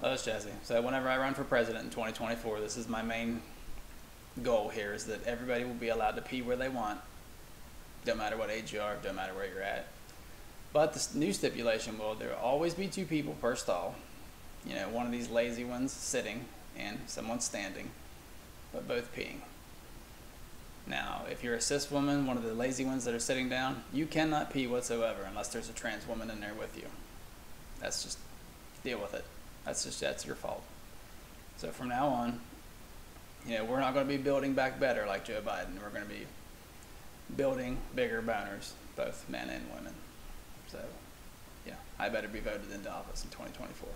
Well, that's Jesse. So whenever I run for president in 2024, this is my main goal here: is that everybody will be allowed to pee where they want, don't matter what age you are, don't matter where you're at. But the new stipulation will there will always be two people per stall. You know, one of these lazy ones sitting and someone standing, but both peeing. Now, if you're a cis woman, one of the lazy ones that are sitting down, you cannot pee whatsoever unless there's a trans woman in there with you. That's just deal with it. That's just that's your fault. So from now on, you know, we're not going to be building back better like Joe Biden. We're going to be building bigger boners, both men and women. So, yeah, I better be voted into office in 2024.